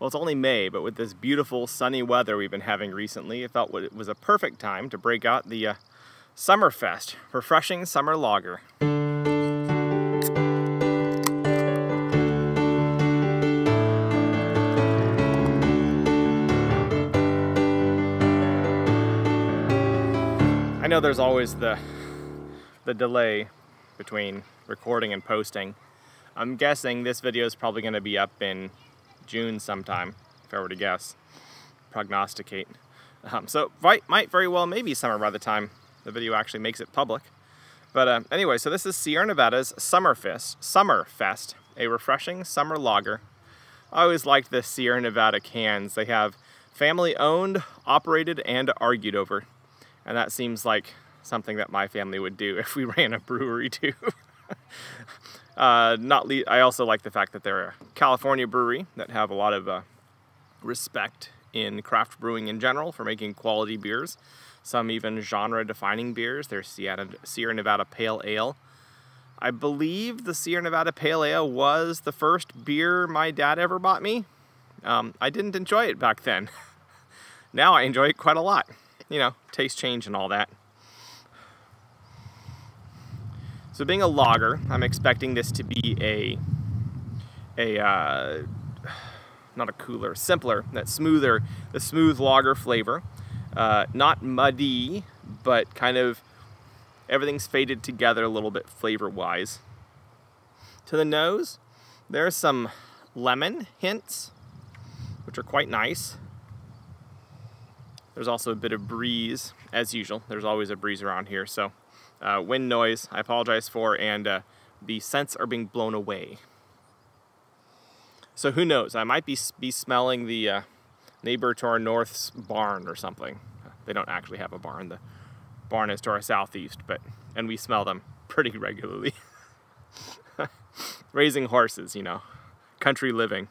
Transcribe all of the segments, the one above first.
Well, it's only May, but with this beautiful sunny weather we've been having recently, I felt it was a perfect time to break out the uh, Summerfest Refreshing Summer Lager. I know there's always the the delay between recording and posting. I'm guessing this video is probably going to be up in June sometime, if I were to guess, prognosticate. Um, so might, might very well maybe summer by the time the video actually makes it public. But uh, anyway, so this is Sierra Nevada's Summerfest, Summerfest, a refreshing summer lager. I always liked the Sierra Nevada cans. They have family owned, operated, and argued over. And that seems like something that my family would do if we ran a brewery too. uh, not le I also like the fact that they're a California brewery that have a lot of uh, respect in craft brewing in general for making quality beers. Some even genre-defining beers. Their Sierra Nevada Pale Ale. I believe the Sierra Nevada Pale Ale was the first beer my dad ever bought me. Um, I didn't enjoy it back then. now I enjoy it quite a lot. You know, taste change and all that. So being a lager, I'm expecting this to be a, a uh, not a cooler, simpler, that smoother, the smooth lager flavor. Uh, not muddy, but kind of everything's faded together a little bit flavor-wise. To the nose, there's some lemon hints, which are quite nice. There's also a bit of breeze, as usual. There's always a breeze around here, so uh, wind noise, I apologize for, and uh, the scents are being blown away. So who knows, I might be, be smelling the uh, neighbor to our north's barn or something. They don't actually have a barn, the barn is to our southeast, but and we smell them pretty regularly. Raising horses, you know, country living.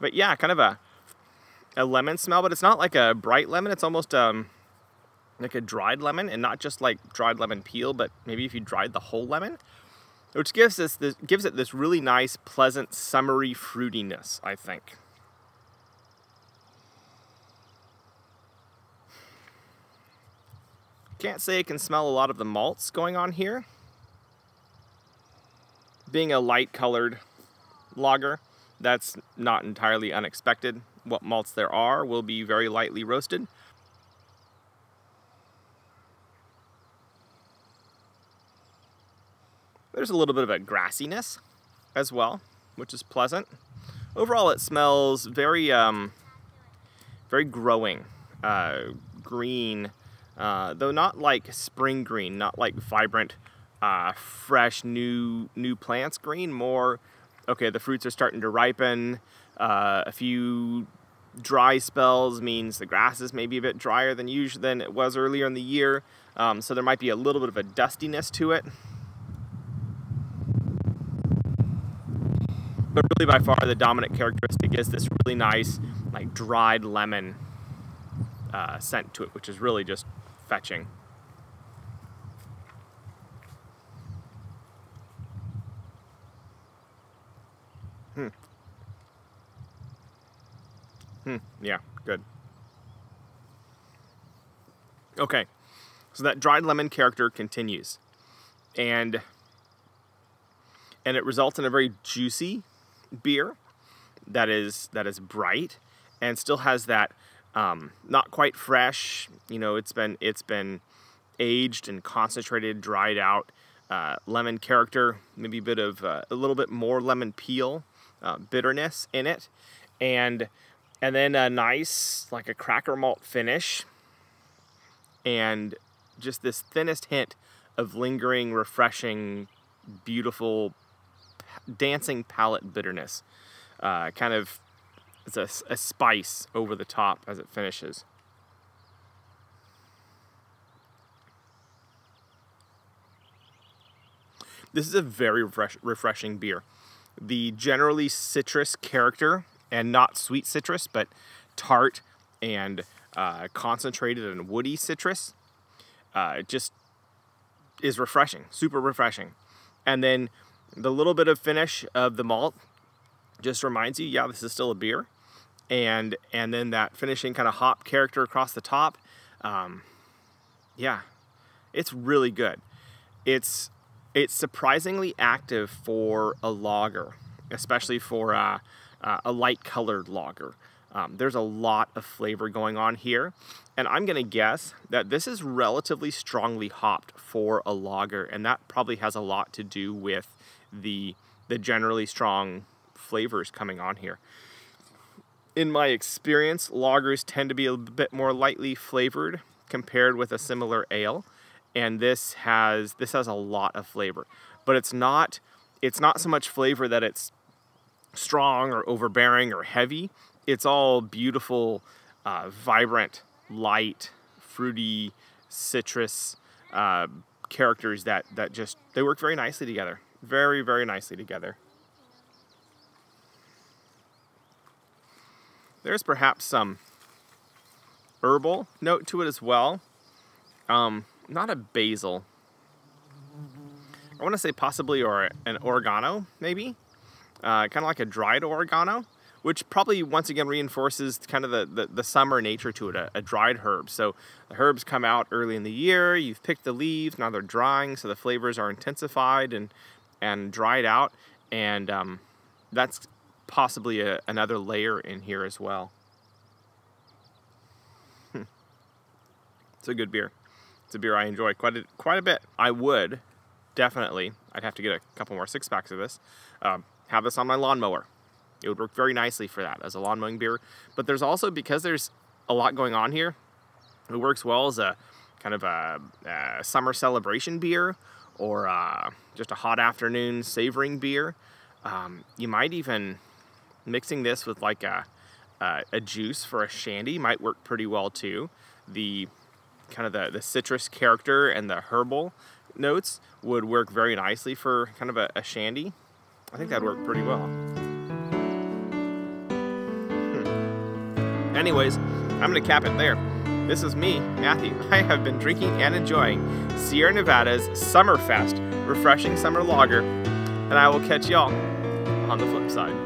But yeah, kind of a a lemon smell, but it's not like a bright lemon. It's almost um, like a dried lemon and not just like dried lemon peel, but maybe if you dried the whole lemon, which gives this, this gives it this really nice, pleasant, summery fruitiness, I think. Can't say I can smell a lot of the malts going on here. Being a light colored lager, that's not entirely unexpected. What malts there are will be very lightly roasted. There's a little bit of a grassiness as well, which is pleasant. Overall, it smells very, um, very growing, uh, green, uh, though not like spring green, not like vibrant, uh, fresh, new, new plants green, more, okay, the fruits are starting to ripen, uh, a few dry spells means the grass is maybe a bit drier than usual than it was earlier in the year, um, so there might be a little bit of a dustiness to it. But really by far the dominant characteristic is this really nice like dried lemon uh, scent to it, which is really just fetching. Hmm. Hmm, yeah, good. Okay, so that dried lemon character continues. And and it results in a very juicy beer that is that is bright and still has that um, not quite fresh. You know, it's been it's been aged and concentrated, dried out uh, lemon character, maybe a bit of uh, a little bit more lemon peel, uh, bitterness in it, and and then a nice like a cracker malt finish, and just this thinnest hint of lingering, refreshing, beautiful dancing palate bitterness. Uh, kind of, it's a, a spice over the top as it finishes. This is a very refresh, refreshing beer. The generally citrus character, and not sweet citrus, but tart and uh, concentrated and woody citrus, uh, just is refreshing, super refreshing. And then the little bit of finish of the malt just reminds you, yeah, this is still a beer. And, and then that finishing kind of hop character across the top. Um, yeah, it's really good. It's, it's surprisingly active for a lager, especially for a, a light colored lager. Um, there's a lot of flavor going on here. And I'm gonna guess that this is relatively strongly hopped for a lager. And that probably has a lot to do with the, the generally strong flavors coming on here. In my experience, lagers tend to be a bit more lightly flavored compared with a similar ale. And this has, this has a lot of flavor, but it's not, it's not so much flavor that it's strong or overbearing or heavy it's all beautiful, uh, vibrant, light, fruity, citrus uh, characters that, that just, they work very nicely together. Very, very nicely together. There's perhaps some herbal note to it as well. Um, not a basil. I want to say possibly or an oregano, maybe. Uh, kind of like a dried oregano which probably once again reinforces kind of the, the, the summer nature to it, a, a, dried herb. So the herbs come out early in the year, you've picked the leaves, now they're drying, so the flavors are intensified and, and dried out, and um, that's possibly a, another layer in here as well. It's a good beer. It's a beer I enjoy quite a, quite a bit. I would definitely, I'd have to get a couple more six packs of this, um, have this on my lawnmower it would work very nicely for that as a lawn mowing beer. But there's also, because there's a lot going on here, it works well as a kind of a, a summer celebration beer or uh, just a hot afternoon savoring beer. Um, you might even, mixing this with like a, a, juice for a shandy might work pretty well too. The kind of the, the citrus character and the herbal notes would work very nicely for kind of a, a shandy. I think that'd work pretty well. Anyways, I'm to cap it there. This is me, Matthew. I have been drinking and enjoying Sierra Nevada's Summerfest Refreshing Summer Lager, and I will catch y'all on the flip side.